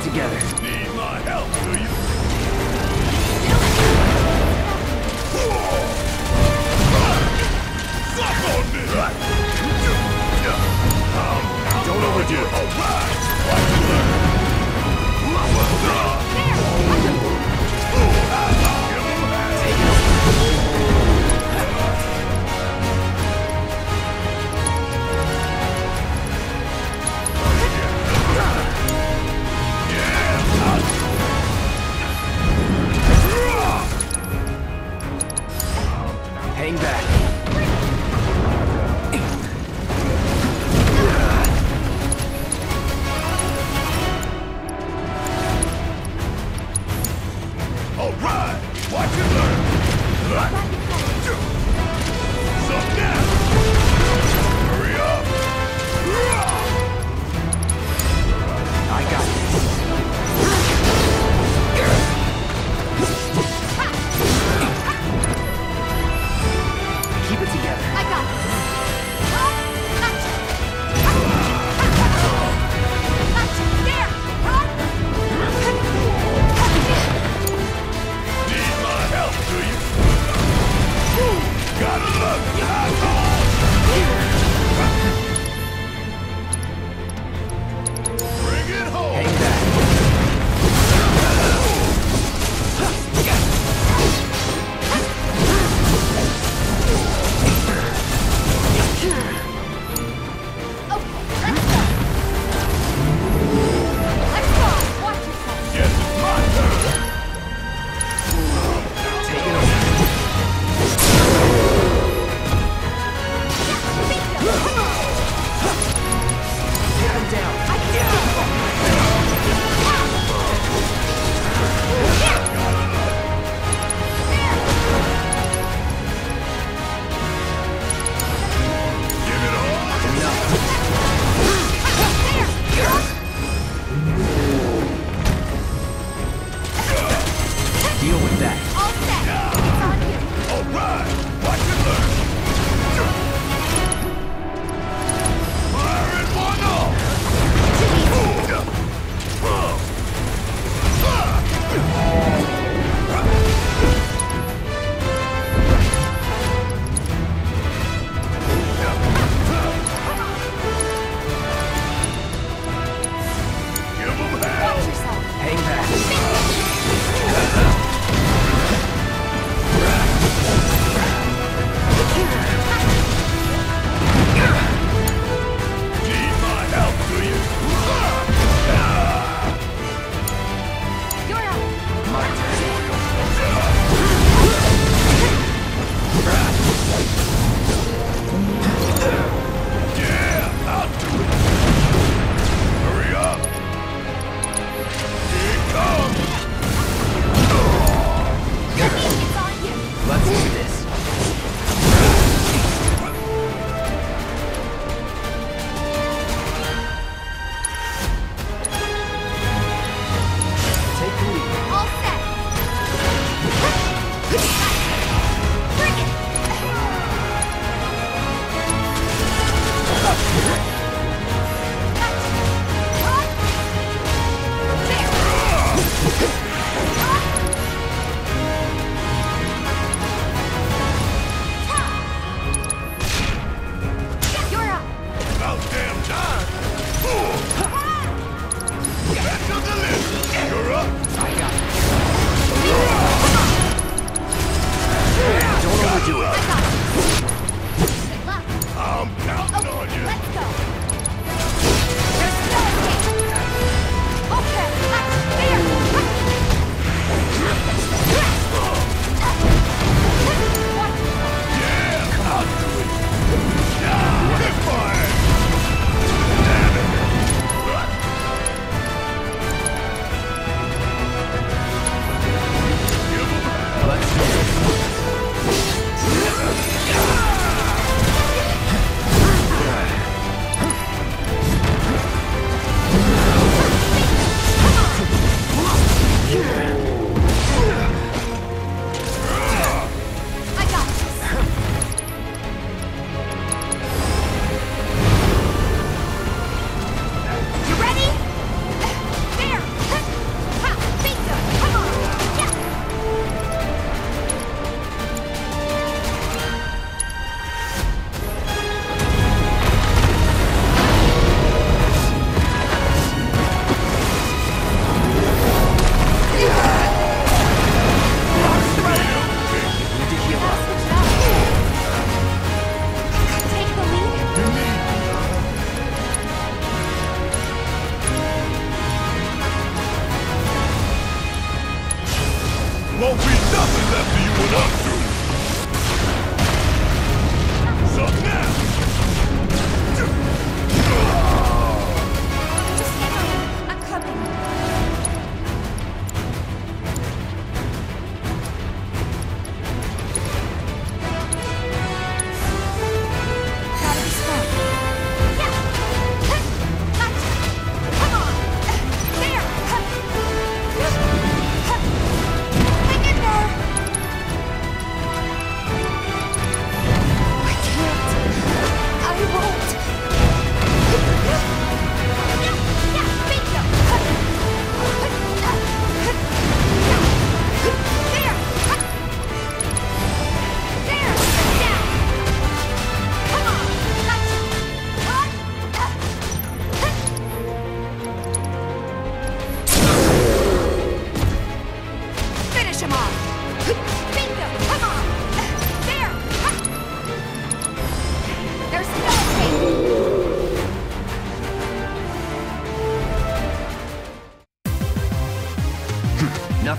it together. Need my help, do you? Don't overdo it.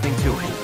nothing to it.